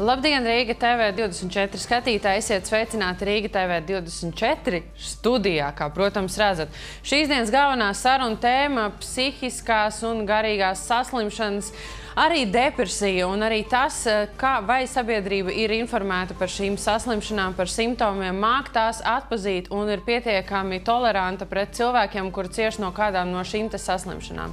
Labdien, Rīga TV 24 skatītāji! Esiet sveicināti Rīga TV 24 studijā, kā, protams, redzat. Šīs dienas galvenā saruna tēma - psihiskās un garīgās saslimšanas Arī depresija un arī tas, eh, kā vai sabiedrība ir informēta par šīm saslimšanām, par simptomiem, māk tās atpazīt un ir pietiekami toleranta pret cilvēkiem, kuri cieš no kādām no šīm saslimšanām.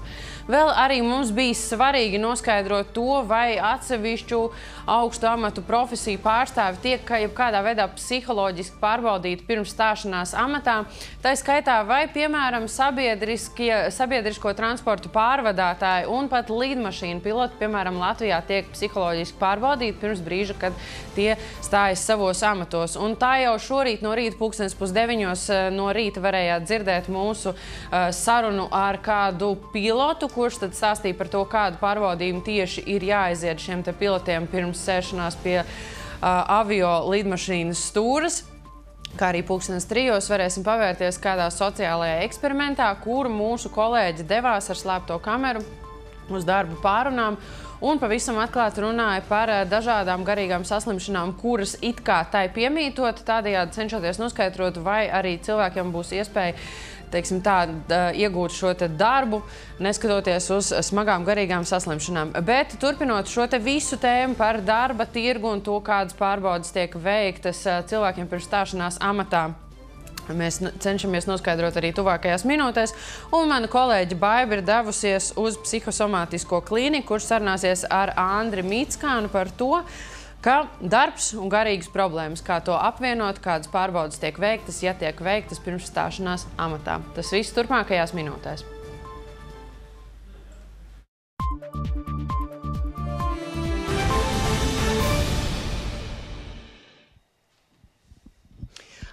Vēl arī mums bija svarīgi noskaidrot to, vai atsevišķu augstu amatu profesiju pārstāvi tiek kādā veidā psiholoģiski pārbaudīti pirms stāšanās amatā. Tā skaitā, vai, piemēram, sabiedrisko transportu pārvadātāji un pat līdmašīnu piloti piemēram, Latvijā tiek psiholoģiski pārbaudīti pirms brīža, kad tie stājas savos amatos. Un tā jau šorīt no rīta pulkstens pusdeviņos eh, no rīta varējāt dzirdēt mūsu uh, sarunu ar kādu pilotu, kurš tad stāstīja par to, kādu pārbaudījumu tieši ir jāaiziet šiem te pilotiem pirms sēšanās pie uh, avio lidmašīnas stūras kā arī pulkstenes trijos varēsim pavērties kādā sociālajā eksperimentā, kuru mūsu kolēģi devās ar slēpto kameru uz darbu pārunām. Un pavisam atklāti runāja par eh, dažādām garīgām saslimšanām, kuras it kā tai piemītot, tādējādi cenšoties noskaidrot, vai arī cilvēkiem būs iespēja teiksim, tā, iegūt šo darbu, neskatoties uz smagām garīgām saslimšanām. Bet turpinot šo te visu tēmu par darba tirgu un to, kādas pārbaudas tiek veiktas eh, cilvēkiem pirms stāšanās amatā. Mēs cenšamies noskaidrot arī tuvākajās minūtēs. Un mana kolēģe Baiba ir devusies uz psihosomātisko klīniku, kurš sarunāsies ar Andri Mītskānu par to, ka darbs un garīgas problēmas, kā to apvienot, kādas pārbaudas tiek veiktas, ja tiek veiktas pirms stāšanās amatā. Tas viss turpmākajās minūtēs.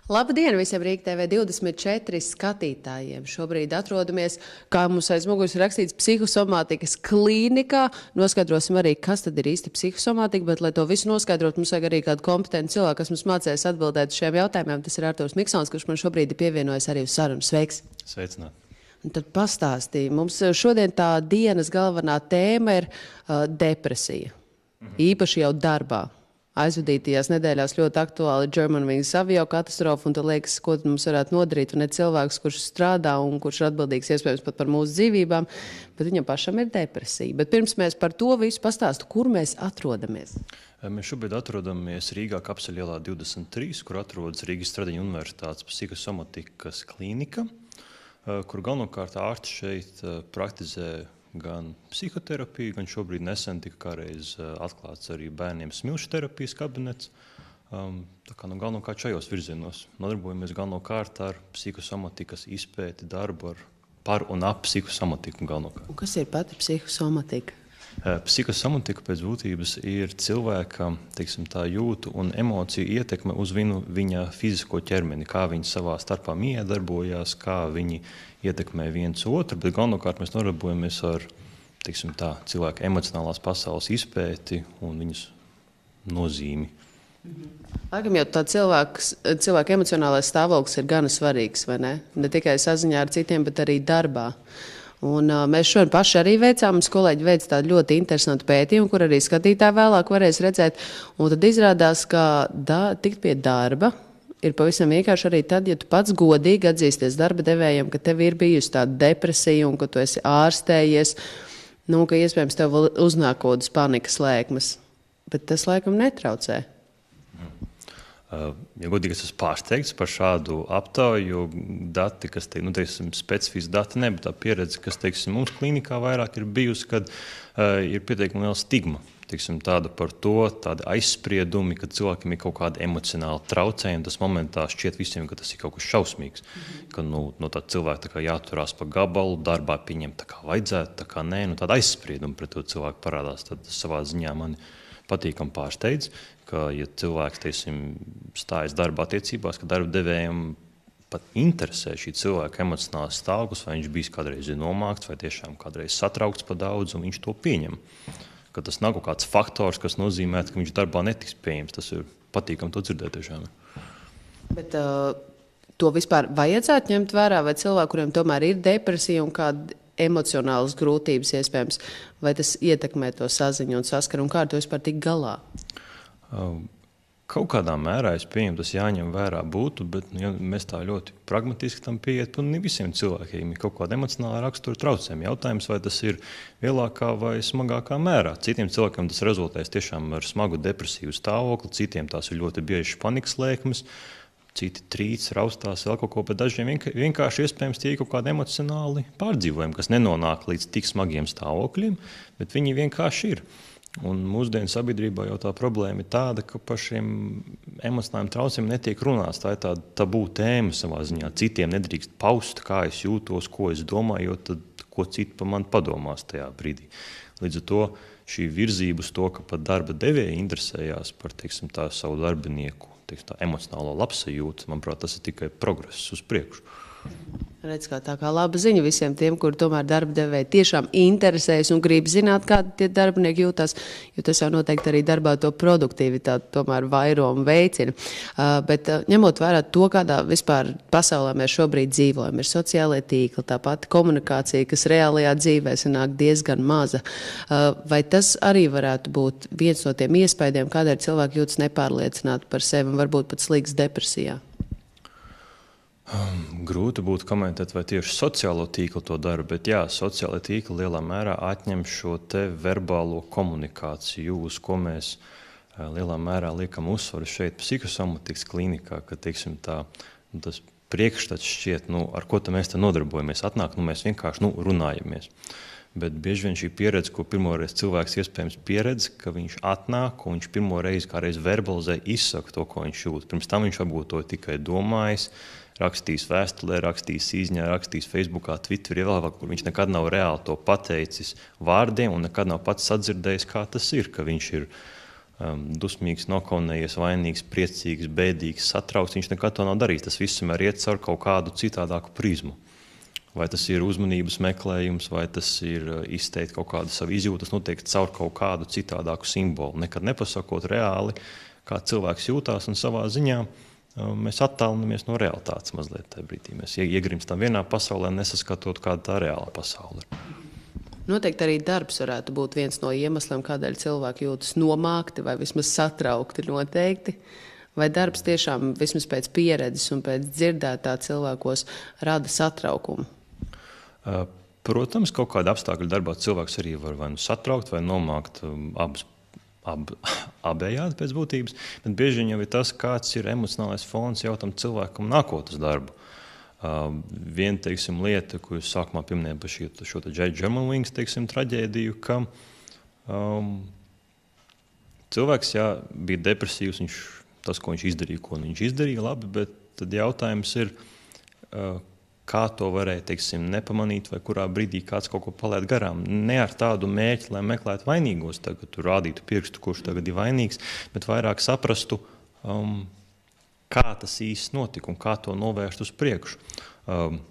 Labdien visiem Rīga TV 24 skatītājiem. Šobrīd atrodamies, kā mums aiz muguras rakstīts, psihosomātikas klīnikā. Noskaidrosim arī, kas tad ir īsti psihosomātika, bet, lai to visu noskaidrotu, mums vajag arī kādu kompetentu cilvēku, kas mums mācēs atbildēt uz šiem jautājumiem. Tas ir Arturs Miksons, kurš man šobrīd ir pievienojis arī uz sarunu. Sveiks! Sveicināt! Tad pastāstīja. Mums šodien tā dienas galvenā tēma ir uh, depresija. Mhm. Īpaši jau darbā aizvadītajās nedēļās ļoti aktuāli Germanwings avio katastrofa, un tad liekas, ko mums varētu nodarīt, un ne cilvēks, kurš strādā un kurš ir atbildīgs iespējams pat par mūsu dzīvībām, bet viņam pašam ir depresija. Bet pirms mēs par to visu pastāstu, kur mēs atrodamies. Mēs šobrīd atrodamies Rīgā kapsuļielā 23, kur atrodas Rīgas Stradiņa universitātes psihosomatikas klīnika, kur galvenokārt ārsti šeit praktizē gan psihoterapiju, gan šobrīd nesen tika kādreiz eh, atklāts arī bērniem smilšu terapijas kabinets. Um, tā kā nu, galvenokārt šajos virzienos nodarbojamies galvenokārt ar psihosomatikas izpēti, darbu ar, par un ap psihosomatiku. Galvenokārt. Kas ir pati psihosomatika? Eh, psihosomatika pēc būtības ir cilvēka teiksim, jūtu un emociju ietekme uz viņu, viņa fizisko ķermeni, kā viņi savā starpā miedarbojās, kā viņi ietekmē viens otru, bet galvenokārt mēs nodarbojamies ar tā, cilvēka emocionālās pasaules izpēti un viņas nozīmi. Laikam jau tāds cilvēks, cilvēka emocionālais stāvoklis ir gana svarīgs, vai ne? Ne tikai saziņā ar citiem, bet arī darbā. Un, uh, mēs šodien paši arī veicām, mums kolēģi veica tādu ļoti interesantu pētījumu, kur arī skatītāji vēlāk varēs redzēt. Un tad izrādās, ka da, tikt pie darba ir pavisam vienkārši arī tad, ja tu pats godīgi atzīsties darba devējiem, ka tev ir bijusi tāda depresija un ka tu esi ārstējies, nu, ka iespējams tev uznāk kaut kādas panikas lēkmes. Bet tas laikam netraucē. Uh, ja godīgi es esmu pārsteigts par šādu aptauju, dati, kas te, nu, teiksim, specifiski dati, ne, bet tā pieredze, kas teiksim, mums klinikā vairāk ir bijusi, kad uh, ir pietiekami liela stigma tiksim, tāda par to, tāda aizspriedumi, ka cilvēkiem ir kaut kāda emocionāla traucējuma. Tas momentā šķiet visiem, ka tas ir kaut kas šausmīgs. Mm -hmm. Ka nu, no tāda cilvēka tā jāturās pa gabalu, darbā pieņemt tā kā vajadzētu, tā kā nē, nu, tāda aizsprieduma pret to cilvēku parādās. Tad savā ziņā man patīkami pārsteidz, ka, ja cilvēks teiksim, stājas darba attiecībās, ka darba devējiem pat interesē šī cilvēka emocionālais stāvoklis, vai viņš bijis kādreiz nomākts, vai tiešām kādreiz satraukts par daudz, un viņš to pieņem ka tas nav kaut kāds faktors, kas nozīmē, ka viņš darbā netiks pieejams. Tas ir patīkami to dzirdēt. Tiešām. Bet, uh, to vispār vajadzētu ņemt vērā, vai cilvēki, kuriem tomēr ir depresija un kādi emocionālas grūtības iespējams, vai tas ietekmē to saziņu un saskaru un kā ar to vispār tik galā? Um. Kaut kādā mērā es pieņemu, tas jāņem vērā būtu, bet nu, ja mēs tā ļoti pragmatiski tam pieiet, ne visiem cilvēkiem ir kaut kāda emocionāla rakstura traucējuma. Jautājums, vai tas ir lielākā vai smagākā mērā. Citiem cilvēkiem tas rezultēs tiešām ar smagu depresīvu stāvokli, citiem tās ir ļoti bieži panikas lēkmes. Citi trīc, raustās, vēl kaut ko, bet dažiem vienkārši iespējams tie ir kaut kādi emocionāli pārdzīvojumi, kas nenonāk līdz tik smagiem stāvokļiem, bet viņi vienkārši ir. Un mūsdienu sabiedrībā jau tā problēma ir tāda, ka par šiem emocionāliem traucējumiem netiek runāts. Tā ir tāda tabū tēma savā ziņā. Citiem nedrīkst paust, kā es jūtos, ko es domāju, jo tad ko citi par mani padomās tajā brīdī. Līdz ar to šī virzība uz to, ka pat darba devēja interesējās par teiksim, savu darbinieku teiksim, emocionālo labsajūtu, manuprāt, tas ir tikai progress uz priekšu. Redz, kā tā kā laba ziņa visiem tiem, kuri tomēr darba devēji tiešām interesējas un grib zināt, kā tie darbinieki jūtas, jo tas jau noteikti arī darbā to produktivitāti tomēr vairo un veicina. Uh, bet uh, ņemot vērā to, kādā vispār pasaulē mēs šobrīd dzīvojam, ir sociālai tīkli, tā pati komunikācija, kas reālajā dzīvē sanāk diezgan maza. Uh, vai tas arī varētu būt viens no tiem iespējiem, kādēļ cilvēki jūtas nepārliecināti par sevi un varbūt pat slīgs depresijā? Um, grūti būtu komentēt, vai tieši sociālo tīklu to dara, bet jā, sociālai tīkli lielā mērā atņem šo verbālo komunikāciju, uz ko mēs uh, lielā mērā liekam uzsvaru šeit, psihosomatikas klinikā, ka teiksim, tā, nu, tas priekšstats šķiet, nu, ar ko mēs te nodarbojamies. Atnāk, nu, mēs vienkārši nu, runājamies. Bet bieži vien šī pieredze, ko pirmoreiz cilvēks iespējams pieredz, ka viņš atnāk un viņš pirmo reizi, kā reiz verbalizē, izsaka to, ko viņš jūt. Pirms tam viņš varbūt to tikai domājis rakstījis vēstulē, rakstījis īsiņā, rakstījis Facebookā, Twitterī, vēl kur viņš nekad nav reāli to pateicis vārdiem un nekad nav pats sadzirdējis, kā tas ir, ka viņš ir um, dusmīgs, nokaunējies, vainīgs, priecīgs, bēdīgs, satraukts. Viņš nekad to nav darījis. Tas viss vienmēr iet caur kaut kādu citādāku prizmu. Vai tas ir uzmanības meklējums, vai tas ir uh, izteikt kaut kādu savu izjūtu, tas notiek caur kaut kādu citādāku simbolu. Nekad nepasakot reāli, kā cilvēks jūtās un savā ziņā mēs attālinamies no realitātes mazliet tajā brīdī. Mēs iegrimstam vienā pasaulē, nesaskatot, kāda tā reāla pasaule ir. Noteikti arī darbs varētu būt viens no iemesliem, kādēļ cilvēki jūtas nomākti vai vismaz satraukti. Noteikti. Vai darbs tiešām vismaz pēc pieredzes un pēc dzirdētā cilvēkos rada satraukumu? Protams, kaut kāda apstākļa darbā cilvēks arī var vai nu satraukt, vai nomākt abus ab, abējādi pēc būtības, bet bieži vien jau ir tas, kāds ir emocionālais fons jau tam cilvēkam nākotnes darbu. Uh, Viena teiksim, lieta, ko jūs sākumā pieminējāt par šī, šo Germanwings traģēdiju, ka um, cilvēks jā, bija depresīvs, viņš, tas, ko viņš izdarīja, ko viņš izdarīja, labi, bet tad jautājums ir, uh, kā to varēja teiksim, nepamanīt, vai kurā brīdī kāds kaut ko palaid garām. Ne ar tādu mērķi, lai meklētu vainīgos, tagad tur rādītu pirkstu, kurš tagad ir vainīgs, bet vairāk saprastu, um, kā tas īsti notika un kā to novērst uz priekšu. Um,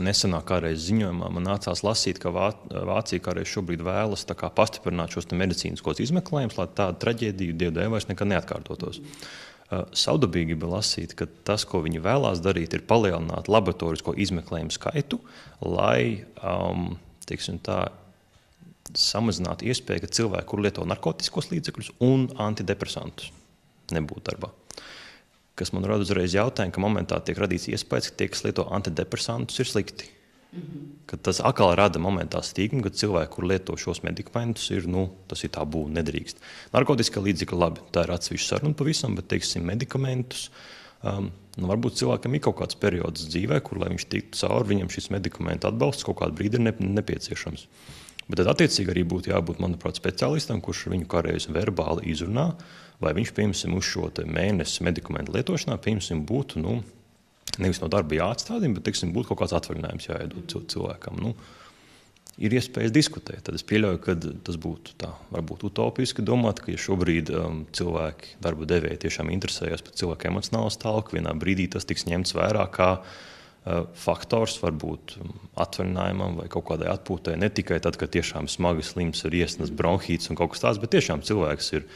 Nesenā kādreiz ziņojumā man nācās lasīt, ka Vācija kādreiz šobrīd vēlas pastiprināt šos medicīniskos izmeklējumus, lai tāda traģēdija Dievdēļ vairs nekad neatkārtotos. Uh, Saudabīgi bija lasīt, ka tas, ko viņi vēlās darīt, ir palielināt laboratorisko izmeklējumu skaitu, lai um, tā, samazinātu iespēju, ka cilvēki, kur lieto narkotiskos līdzekļus un antidepresantus, nebūtu darbā. Kas man rada uzreiz jautājumu, ka momentā tiek radīts iespējas, ka tie, kas lieto antidepresantus, ir slikti. Kad tas atkal rada momentā stigmu, ka cilvēki, kur lieto šos medikamentus, ir, nu, tas ir tabū, nedrīkst. Narkotiskā līdzekļa labi, tā ir atsevišķa saruna pavisam, bet, teiksim, medikamentus. Um, nu, varbūt cilvēkam ir kaut kāds periods dzīvē, kur, lai viņš tiktu cauri, viņam šis medikamentu atbalsts kaut kādā brīdī ir ne, nepieciešams. Bet tad, attiecīgi, arī būtu jābūt, manuprāt, speciālistam, kurš viņu kādreiz verbāli izrunā, vai viņš, piemēram, uz šo mēnesi medikamentu lietošanā, piemēram, būtu. Nu, nevis no darba jāatstādina, bet teiksim, būtu kaut kāds atvaļinājums jāiedod cilvēkam. Nu, ir iespējas diskutēt. Tad es pieļauju, ka tas būtu tā, varbūt utopiski domāt, ka ja šobrīd um, cilvēki, darba devēji, tiešām interesējas par cilvēku emocionālo stāvokli. Vienā brīdī tas tiks ņemts vērā kā uh, faktors varbūt um, atvaļinājumam vai kaut kādai atpūtai. Ne tikai tad, kad tiešām smagi slims ir iesnas bronhīts un kaut kas tāds, bet tiešām cilvēks ir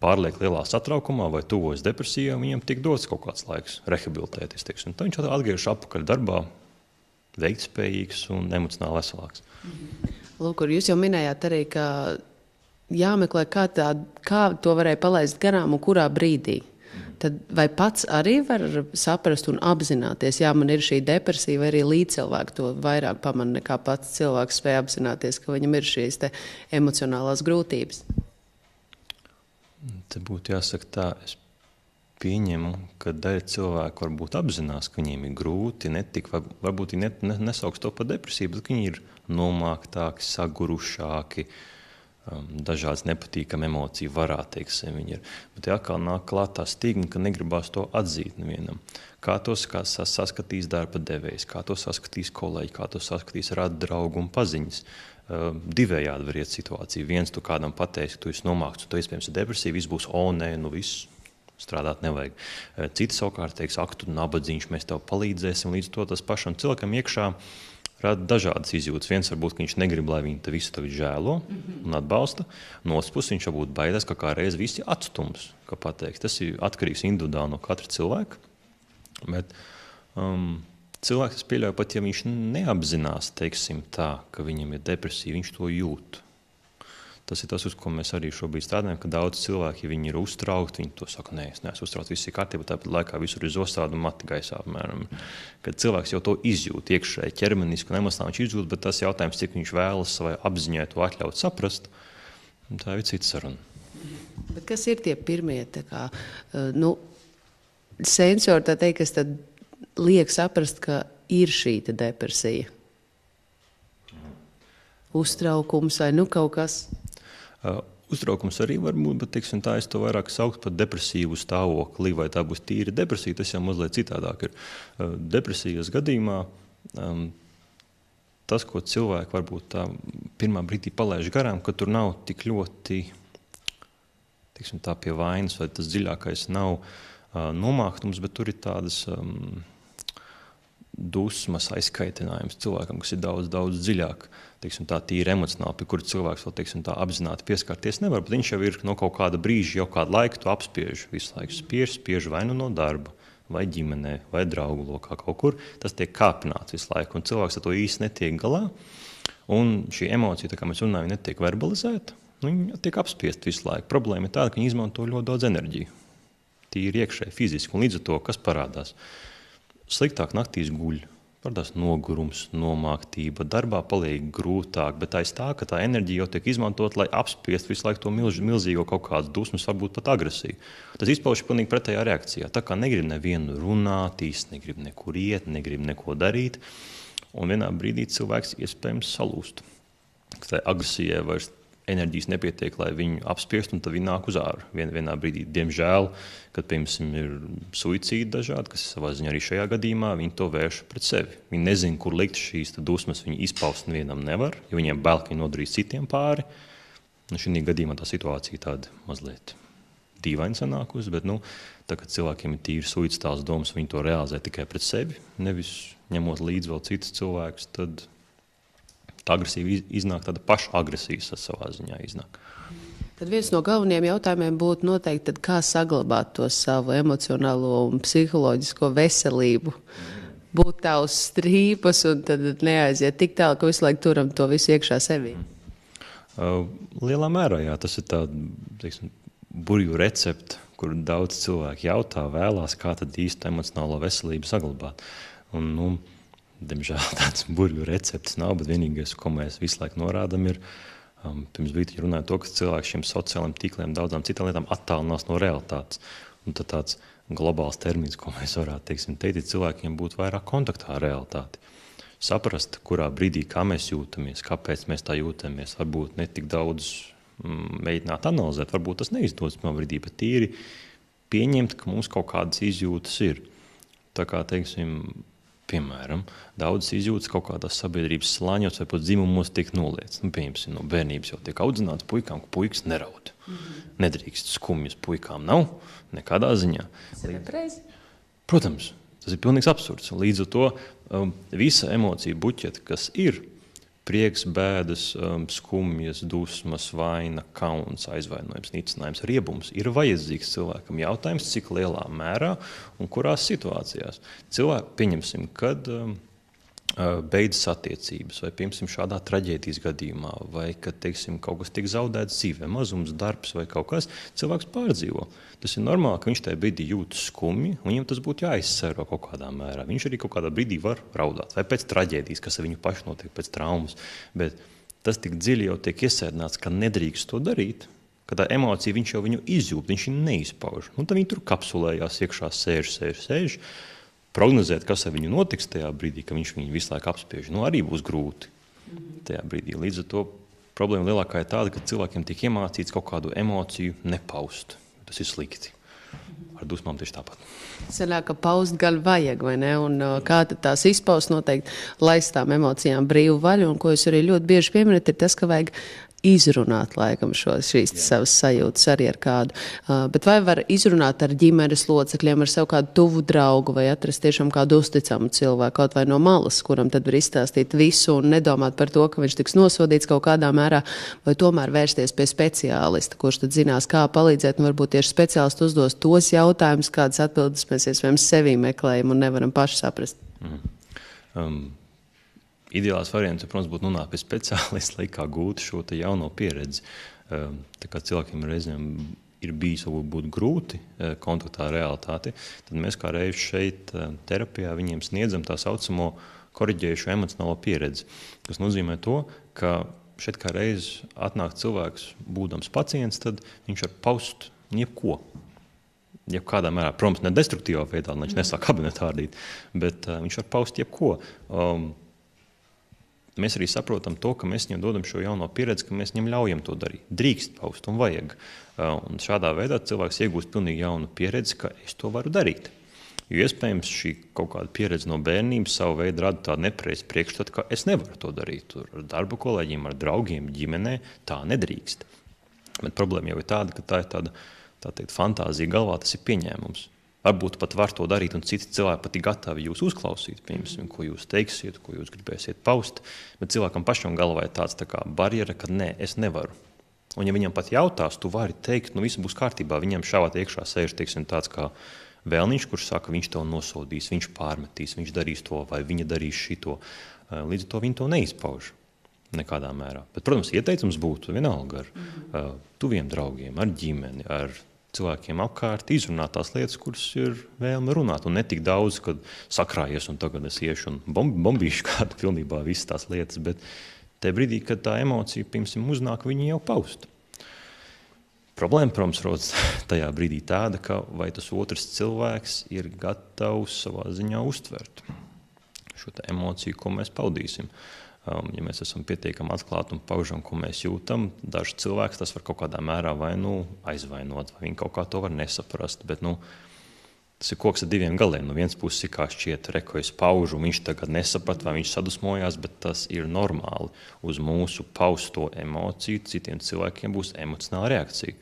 pārlieku lielā satraukumā vai tuvojas depresijai, viņam tiek dots kaut kāds laiks rehabilitēties. Tad viņš atgriežas atpakaļ darbā, veiktspējīgs un emocionāli veselāks. Lūk, jūs jau minējāt arī, ka jāmeklē, kā, tā, kā to varēja palaist garām un kurā brīdī. Tad vai pats arī var saprast un apzināties, ja man ir šī depresija, vai arī līdzcilvēki to vairāk pamana nekā pats cilvēks spēj apzināties, ka viņam ir šīs emocionālās grūtības? Te būtu jāsaka tā, es pieņemu, ka daļa cilvēku varbūt apzinās, ka viņiem ir grūti, netik, varbūt viņi ne, nesauks to par depresiju, bet viņi ir nomāktāki, sagurušāki, um, dažādas nepatīkamas emociju varā, teiksim, viņi ir. Bet atkal nāk klāt tā stigma, ka negribās to atzīt nevienam. Kā to saskatīs darba devējs, kā to saskatīs kolēģi, kā to saskatīs rada draugu un paziņas. Uh, divējādi var iet situācija. Viens, tu kādam pateiksi, ka tu esi nomākts, tu iespējams ir depresija, viss būs, o nē, nu viss strādāt nevajag. Uh, citi savukārt teiks, ak, tu nabadzīgs, mēs tev palīdzēsim. Līdz to tas pašam cilvēkam iekšā rada dažādas izjūtas. Viens varbūt viņš negrib, lai viņi te visu tevi žēlo un atbalsta. No otras puses, viņš varbūt baidās, ka kādreiz visi atstums. Pateiks. Tas ir atkarīgs individuāli no katra cilvēka. Bet, um, cilvēks, es pieļauju, pat ja viņš neapzinās, teiksim, tā, ka viņam ir depresija, viņš to jūt. Tas ir tas, uz ko mēs arī šobrīd strādājam. Ka daudz cilvēku, ja ir uztraukti, viņi to saka, nē, es neesmu uztraukts, viss ir kārtībā. Tāpat laikā visur ir zostāda un mati gaisā. Apmēram. Kad cilvēks jau to izjūt iekšēji, ķermeniski un emocionāli viņš izjūt, bet tas jautājums, cik viņš vēlas savai apziņai to atļaut saprast, tā ir cita saruna. Bet kas ir tie pirmie kā, nu, sensori, teikt, kas tad liek saprast, ka ir šī depresija? Uztraukums vai nu kaut kas? Uh, uztraukums arī var būt, bet teiksim, tā es to vairāk sauktu par depresīvu stāvokli. Vai tā būs tīra depresija, tas jau mazliet citādāk ir. Uh, depresijas gadījumā um, tas, ko cilvēki varbūt tā pirmā brīdī palaiž garām, ka tur nav tik ļoti tiksim, pie vainas, vai tas dziļākais nav uh, nomāktums, bet tur ir tādas. Um, dusmas, aizkaitinājums cilvēkam, kas ir daudz, daudz dziļāk. Teiksim, tā tīri emocionāli, pie kura cilvēks vēl teiksim, tā apzināti pieskarties nevar. Viņš jau ir no kaut kāda brīža, jau kādu laiku apspiež. Visu laiku spiež, spiež vai nu no darba, vai ģimenē, vai draugu lokā kaut kur. Tas tiek kāpināts visu laiku, un cilvēks ar to īsti netiek galā. Un šī emocija, kā mēs runājam, netiek verbalizēta. Viņa tiek apspiesta visu laiku. Problēma ir tāda, ka viņi izmanto ļoti daudz enerģijas. Tīri iekšēji, fiziski, un līdz ar to, kas parādās, sliktāk naktīs guļ. Parādās nogurums, nomāktība, darbā paliek grūtāk, bet aiz tā, ka tā enerģija jau tiek izmantota, lai apspiestu visu laiku to milž, milzīgo kaut kādas dusmas, varbūt pat agresiju. Tas izpaužas pilnīgi pretējā reakcijā. Tā kā negrib nevienu runāt, īsti negrib nekur iet, negrib neko darīt, un vienā brīdī cilvēks iespējams salūst. Tā agresijai vairs enerģijas nepietiek, lai viņu apspiestu, un tad viņi nāk uz ārā. Vien, vienā brīdī, diemžēl, kad piemēram ir suicīdi dažādi, kas savā ziņā arī šajā gadījumā, viņi to vērš pret sevi. Viņi nezina, kur likt šīs dusmas, viņi izpaust nevienam nevar, jo viņiem bail, ka viņi nodarīs citiem pāri. Nu, šī gadījumā tā situācija tāda mazliet dīvaini sanākusi, bet nu, tā, cilvēkiem ir tīri suicīdāls domas, viņi to realizē tikai pret sevi, nevis ņemot līdzi vēl citus cilvēkus. Tā agresīva iznāk, tāda paša agresija savā ziņā iznāk. Tad viens no galvenajiem jautājumiem būtu noteikti, tad, kā saglabāt to savu emocionālo un psiholoģisko veselību. Būt tā uz strīpas un tad neaiziet tik tālu, ka visu laiku turam to visu iekšā sevī. Uh, lielā mērā jā, tas ir tāds burbuļu recepts, kur daudz cilvēku jautā, vēlās, kā tad īsti emocionālo veselību saglabāt. Un, nu, Diemžēl tāds burbuļu recepts nav, bet vienīgais, ko mēs visu laiku norādām, ir, um, pirms brīdi runājot to, ka cilvēks šiem sociālajiem tīkliem, daudzām citām lietām attālinās no realitātes. Un tad tāds globāls termins, ko mēs varētu teiksim, teikt, ir cilvēkiem būt vairāk kontaktā ar realitāti. Saprast, kurā brīdī mēs jūtamies, kāpēc mēs tā jūtamies. Varbūt ne tik daudz mm, mēģināt analizēt, varbūt tas neizdodas pirmā brīdī, bet tīri pieņemt, ka mums kaut kādas izjūtas ir. Tā kā, teiksim, Piemēram, daudzas izjūtas kaut kādā sabiedrības slāņos vai pat dzimumos tiek noliegts. Nu, pieņemsim, no bērnības jau tiek audzināts puikām, ka puikas neraud. Mm -hmm. Nedrīkst skumjas puikām nav nekādā ziņā. Līdz... Protams, tas ir pilnīgs absurds. Līdz ar to um, visa emociju buķete, kas ir, prieks, bēdas, um, skumjas, dusmas, vaina, kauns, aizvainojums, nicinājums, riebums ir vajadzīgs cilvēkam. Jautājums, cik lielā mērā un kurās situācijās. Cilvēki, pieņemsim, kad um, beidzas attiecības, vai piemēram šādā traģēdijas gadījumā, vai kad teiksim, kaut kas tiek zaudēts dzīvē, mazums, darbs vai kaut kas, cilvēks pārdzīvo. Tas ir normāli, ka viņš tajā brīdī jūtas skumji, un viņam tas būtu jāizsēro kaut kādā mērā. Viņš arī kaut kādā brīdī var raudāt, vai pēc traģēdijas, kas ar viņu pašu notiek, pēc traumas. Bet tas tik dziļi jau tiek iesēdināts, ka nedrīkst to darīt. Tā emocija viņš jau viņu izjūt, viņš viņu neizpauž. Un tad viņi tur kapsulējās, iekšā sēž, sēž, sēž. sēž prognozēt, kas ar viņu notiks tajā brīdī, kad viņš viņu visu laiku apspiež, nu, arī būs grūti. Tajā brīdī. Līdz ar to problēma lielākā ir tāda, ka cilvēkiem tiek iemācīts kaut kādu emociju nepaust. Tas ir slikti. Ar dusmām tieši tāpat. Sanāk, ka paust gan vajag, vai ne? Un uh, kā tās izpaust noteikti, laist tām emocijām brīvu vaļu. Un ko jūs arī ļoti bieži pieminat, ir tas, ka vajag izrunāt laikam šo, šīs Jā. savas sajūtas arī ar kādu. Uh, bet vai var izrunāt ar ģimenes locekļiem, ar savu kādu tuvu draugu vai atrast tiešām kādu uzticamu cilvēku, kaut vai no malas, kuram tad var izstāstīt visu un nedomāt par to, ka viņš tiks nosodīts kaut kādā mērā, vai tomēr vērsties pie speciālista, kurš tad zinās, kā palīdzēt, un varbūt tieši speciālisti uzdos tos jautājumus, kādas atbildes mēs iespējams sevī meklējam un nevaram paši saprast. Mm. Um. Ideālās variants, protams, būtu nonākt pie speciālista, lai kā gūtu šo jauno pieredzi. Ehm, tā kā cilvēkiem reizēm ir bijis varbūt grūti e, kontaktā ar realitāti, tad mēs kā reiz šeit e, terapijā viņiem sniedzam tā saucamo korģējušu emocionālo pieredzi. Tas nozīmē to, ka šeit kā reiz atnāk cilvēks, būdams pacients, tad viņš var paust jebko. Jebkādā mērā, protams, ne destruktīvā veidā, viņš nesāk kabinetā ārdīt, bet uh, viņš var paust jebko. Um, Mēs arī saprotam to, ka mēs viņam dodam šo jauno pieredzi, ka mēs viņam ļaujam to darīt. Drīkst paust un vajag. Uh, un šādā veidā cilvēks iegūst pilnīgi jaunu pieredzi, ka es to varu darīt. Jo iespējams šī kaut kāda pieredze no bērnības savu veidu rada tādu nepareizu priekšstatu, ka es nevaru to darīt. Tur ar darba kolēģiem, ar draugiem, ģimenē tā nedrīkst. Bet problēma jau ir tāda, ka tā ir tāda tā teikt, fantāzija galvā, tas ir pieņēmums. Varbūt pat var to darīt, un citi cilvēki pat ir gatavi jūs uzklausīt, piemēram, ko jūs teiksiet, ko jūs gribēsiet paust. Bet cilvēkam pašam galvā ir tāds tā kā barjera, ka nē, es nevaru. Un, ja viņam pat jautās, tu vari teikt, nu viss būs kārtībā. Viņam šāvā iekšā sēž teiksim, tāds kā vēlniņš, kurš saka, viņš to nosodīs, viņš pārmetīs, viņš darīs to vai viņa darīs šito. Līdz ar to viņi to neizpauž nekādā mērā. Bet, protams, ieteicams būtu vienalga ar uh, tuviem draugiem, ar ģimeni, ar cilvēkiem apkārt, izrunāt tās lietas, kuras ir vēlme runāt. Un ne tik daudz, kad sakrājies un tagad es iešu un bomb, bombīšu kādu pilnībā visas tās lietas, bet tajā brīdī, kad tā emocija pirms uznāk, viņi jau paust. Problēma, protams, rodas tajā brīdī tāda, ka vai tas otrs cilvēks ir gatavs savā ziņā uztvert šo emociju, ko mēs paudīsim. Um, ja mēs esam pietiekami atklāti un paužam, ko mēs jūtam, dažs cilvēks tas var kaut kādā mērā vai nu aizvainot, vai viņi kaut kā to var nesaprast. Bet, nu, tas ir koks ar diviem galiem. No vienas puses, kā šķiet, re, ko es paužu, viņš tagad nesaprata, vai viņš sadusmojās, bet tas ir normāli. Uz mūsu pausto emociju citiem cilvēkiem būs emocionāla reakcija.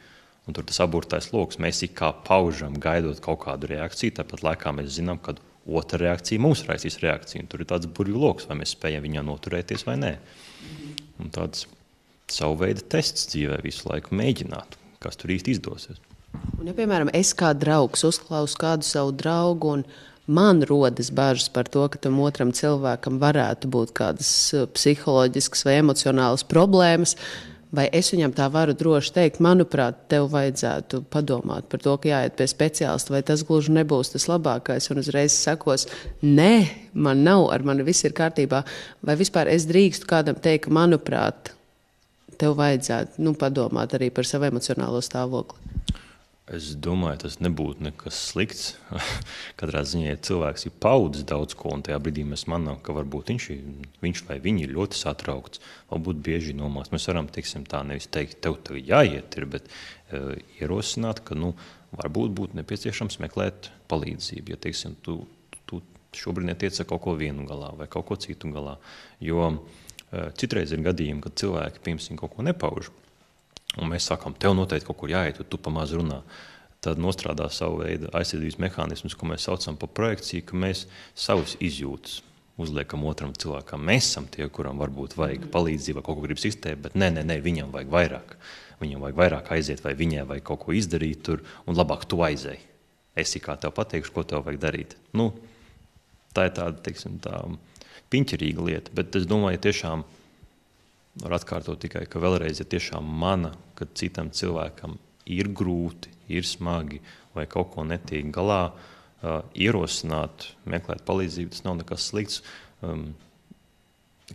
Un tur tas aburtais lokus mēs kā paužam, gaidot kaut kādu reakciju. Tāpat laikā mēs zinām, ka otra reakcija mums raisīs reakciju. Tur ir tāds burbuļu lokus, vai mēs spējam viņā noturēties vai nē. Un tāds savu veidu tests dzīvē visu laiku mēģināt, kas tur īsti izdosies. Un, ja, piemēram, es kā draugs uzklausu kādu savu draugu, un man rodas bažas par to, ka tam otram cilvēkam varētu būt kādas uh, psiholoģiskas vai emocionālas problēmas, Vai es viņam tā varu droši teikt, manuprāt, tev vajadzētu padomāt par to, ka jāiet pie speciālista, vai tas gluži nebūs tas labākais, un uzreiz sakos, nē, man nav, ar mani viss ir kārtībā. Vai vispār es drīkstu kādam teikt, manuprāt, tev vajadzētu nu, padomāt arī par savu emocionālo stāvokli? Es domāju, tas nebūtu nekas slikts. Katrā ziņā, ja cilvēks ir paudzis daudz ko, un tajā brīdī mēs manām, ka varbūt viņš, viņš vai viņa ir ļoti satraukts, varbūt bieži nomāks. Mēs varam teiksim, tā nevis teikt, tev tev jāiet, ir, bet uh, ierosināt, ka nu, varbūt būtu nepieciešams meklēt palīdzību. Ja teiksim, tu, tu šobrīd netiec ar kaut ko vienu galā vai kaut ko citu galā. Jo uh, citreiz ir gadījumi, kad cilvēki viņi kaut ko nepauž un mēs sakām, tev noteikti kaut kur jāiet, tu pamaz runā. Tad nostrādā savu veidu aizsardzības mehānismus, ko mēs saucam par projekciju, ka mēs savus izjūtas uzliekam otram cilvēkam. Mēs esam tie, kuram varbūt vajag palīdzību kaut ko gribas izteikt, bet nē, nē, nē, viņam vajag vairāk. Viņam vajag vairāk aiziet, vai viņai vajag kaut ko izdarīt tur, un labāk tu aizēji. Es kā tev pateikšu, ko tev vajag darīt. Nu, tā ir tāda, teiksim, tā piņķerīga lieta. Bet es domāju, tiešām var atkārtot tikai, ka vēlreiz, ja tiešām mana, kad citam cilvēkam ir grūti, ir smagi vai kaut ko netiek galā, uh, ierosināt, meklēt palīdzību, tas nav nekas slikts. Um,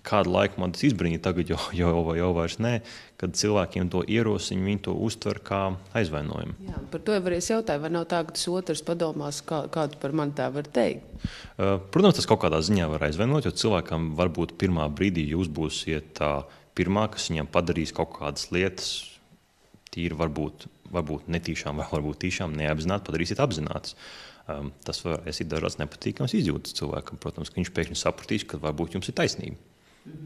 kādu laiku man tas izbrīna, tagad jau, jau, jau, jau vairs nē, kad cilvēkiem to ierosina, viņi to uztver kā aizvainojumu. Jā, par to jau es jautāju, vai nav tā, ka tas otrs padomās, kā, kādu par mani tā var teikt? Uh, protams, tas kaut kādā ziņā var aizvainot, jo cilvēkam varbūt pirmā brīdī jūs būsiet tā pirmā, kas viņam padarīs kaut kādas lietas, tīri varbūt, varbūt netīšām, vai varbūt tīšām neapzināti, padarīsiet apzināti. Um, tas var būt dažāds nepatīkams izjūtas cilvēkam. Protams, ka viņš pēkšņi sapratīs, ka varbūt jums ir taisnība.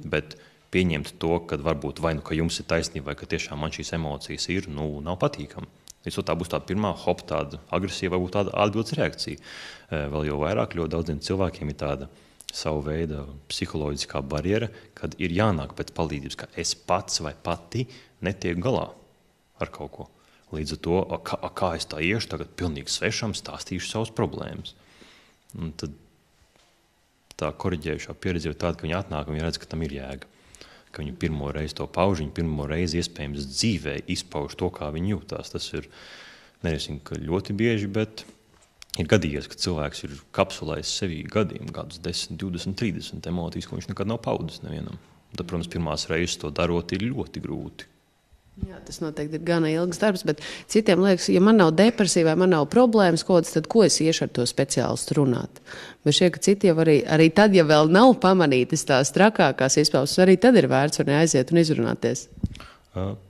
Bet pieņemt to, ka varbūt vai nu ka jums ir taisnība, vai ka tiešām man šīs emocijas ir, nu, nav patīkami. Līdz tā būs tā pirmā hop, tāda agresija, varbūt tāda atbildes reakcija. Eh, vēl jau vairāk, ļoti daudziem cilvēkiem ir tāda savu veidu psiholoģiskā barjera, kad ir jānāk pēc palīdzības, ka es pats vai pati netieku galā ar kaut ko. Līdz ar to, kā, kā es tā iešu, tagad pilnīgi svešam stāstīšu savas problēmas. Un tad tā korģējušā pieredze ir tāda, ka viņi atnāk un viņi redz, ka tam ir jēga. Ka viņi pirmo reizi to pauž, viņi pirmo reizi iespējams dzīvē izpauž to, kā viņi jūtās. Tas ir nereizim, ļoti bieži, bet ir gadījies, ka cilvēks ir kapsulējis sevī gadiem, gadus 10, 20, 30 emocijas, ko viņš nekad nav paudis nevienam. Tad, protams, pirmās reizes to darot ir ļoti grūti. Jā, tas noteikti ir gana ilgs darbs, bet citiem liekas, ja man nav depresija vai man nav problēmas, kodas, tad ko es iešu ar to speciālistu runāt? Bet šie, citi jau arī, arī tad, ja vēl nav pamanītas tās trakākās izpausmes, arī tad ir vērts vai neaiziet un izrunāties.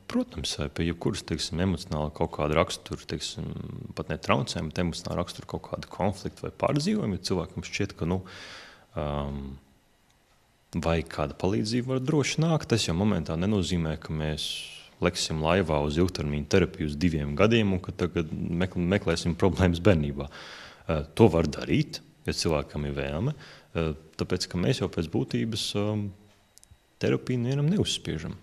Protams, pie jebkuras teiksim, emocionāla kaut kāda rakstura, teiksim, pat ne traucējuma, bet emocionāla rakstura kaut kāda konflikta vai pārdzīvojuma, ja cilvēkam šķiet, ka nu, um, vajag kāda palīdzība, var droši nākt. Tas jau momentā nenozīmē, ka mēs leksim laivā uz ilgtermiņa terapiju uz diviem gadiem, un ka tagad meklēsim problēmas bērnībā. Eh, to var darīt, ja cilvēkam ir vēlme, eh, tāpēc ka mēs jau pēc būtības um, terapiju nevienam neuzspiežam.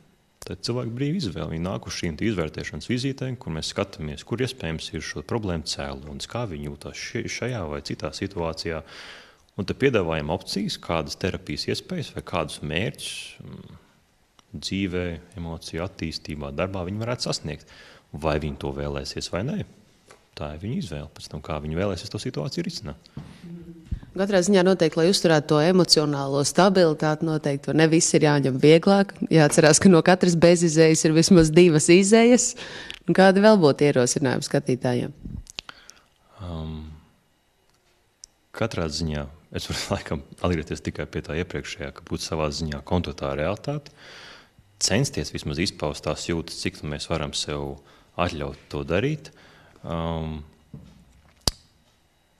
Tad cilvēki brīvi izvēle. Viņi nāk uz šīm izvērtēšanas vizītēm, kur mēs skatāmies, kur iespējams ir šo problēmu cēlonis, kā viņi jūtas šajā vai citā situācijā. Un tad piedāvājam opcijas, kādas terapijas iespējas vai kādus mērķus mm, dzīvē, emociju attīstībā, darbā viņi varētu sasniegt. Vai viņi to vēlēsies vai nē, tā ir viņa izvēle. Pēc tam, kā viņi vēlēsies to situāciju risināt. Katrā ziņā noteikti, lai uzturētu to emocionālo stabilitāti, noteikti ne viss ir jāņem vieglāk. Jāatcerās, ka no katras bezizējas ir vismaz divas izējas. Kādi vēl būtu ierosinājumi skatītājiem? Um, katrā ziņā es varu laikam atgriezties tikai pie tā iepriekšējā, ka būtu savā ziņā konstatēta realitāte. Censties vismaz izpaust tās jūtas, cik mēs varam sev atļaut to darīt. Um,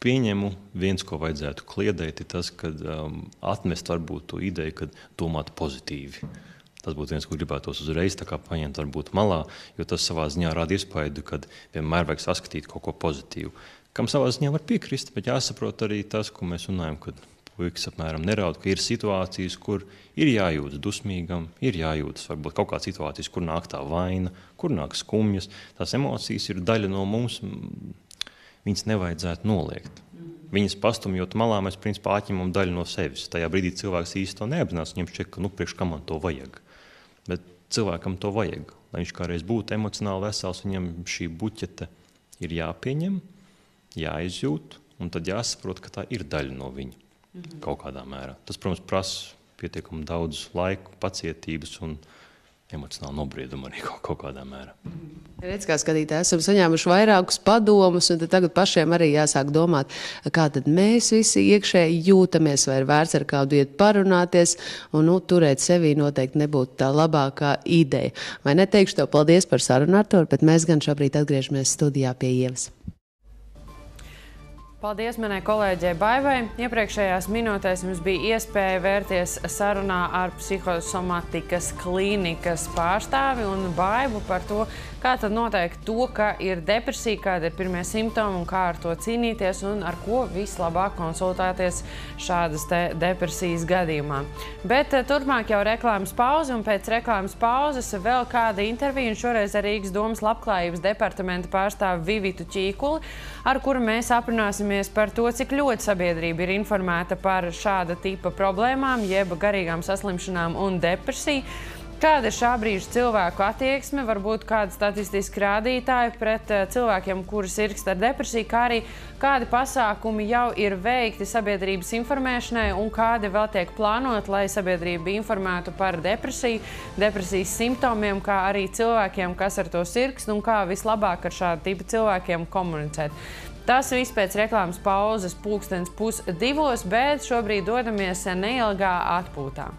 pieņemu, viens, ko vajadzētu kliedēt, ir tas, ka um, atmest varbūt to ideju, ka domāt pozitīvi. Tas būtu viens, ko gribētos uzreiz paņemt, varbūt malā, jo tas savā ziņā rada iespaidu, ka vienmēr vajag saskatīt kaut ko pozitīvu. Kam savā ziņā var piekrist, bet jāsaprot arī tas, ko mēs runājam, kad puikas apmēram neraud, ka ir situācijas, kur ir jājūtas dusmīgam, ir jājūtas varbūt kaut kāda situācijas, kur nāk tā vaina, kur nāk skumjas. Tās emocijas ir daļa no mums, viņas nevajadzētu noliegt. Viņas pastumjot malā, mēs principā atņemam daļu no sevis. Tajā brīdī cilvēks īsti to neapzinās. Viņam šķiet, ka nu, priekš kam man to vajag. Bet cilvēkam to vajag. Lai viņš kādreiz būtu emocionāli vesels, viņam šī buķete ir jāpieņem, jāizjūt, un tad jāsaprot, ka tā ir daļa no viņa mhm. kaut kādā mērā. Tas, protams, prasa pietiekami daudz laika, pacietības un emocionālu nobriedumu arī kaut, kaut kādā mērā. Redz, kā skatītāji, esam saņēmuši vairākus padomus, un tagad pašiem arī jāsāk domāt, kā tad mēs visi iekšēji jūtamies, vai ir vērts ar kādu iet parunāties, un nu, turēt sevī noteikti nebūtu tā labākā ideja. Vai neteikšu tev paldies par sarunu, Artur, bet mēs gan šobrīd atgriežamies studijā pie Ievas. Paldies manai kolēģei Baivai. Iepriekšējās minūtēs mums bija iespēja vērties sarunā ar psihosomatikas klīnikas pārstāvi un Baivu par to, kā tad noteikt to, ka ir depresija, kāda ir pirmie simptomi un kā ar to cīnīties un ar ko vislabāk konsultēties šādas depresijas gadījumā. Bet eh, turpmāk jau reklāmas pauze un pēc reklāmas pauzes vēl kāda intervija un šoreiz ar Rīgas domas labklājības departamenta pārstāvi Vivitu Ķīkuli, ar kuru mēs aprunāsimies skatīsimies par to, cik ļoti sabiedrība ir informēta par šāda tipa problēmām, jeb garīgām saslimšanām un depresiju. Kāda ir šā brīža cilvēku attieksme, varbūt kāda statistiska rādītāja pret uh, cilvēkiem, kurus irkst ar depresiju, kā arī kādi pasākumi jau ir veikti sabiedrības informēšanai un kādi vēl tiek plānot, lai sabiedrība informētu par depresiju, depresijas simptomiem, kā arī cilvēkiem, kas ar to sirkst un kā vislabāk ar šādu tipu cilvēkiem komunicēt. Tas viss pēc reklāmas pauzes pulkstens pusdivos, bet šobrīd dodamies neilgā atpūtā.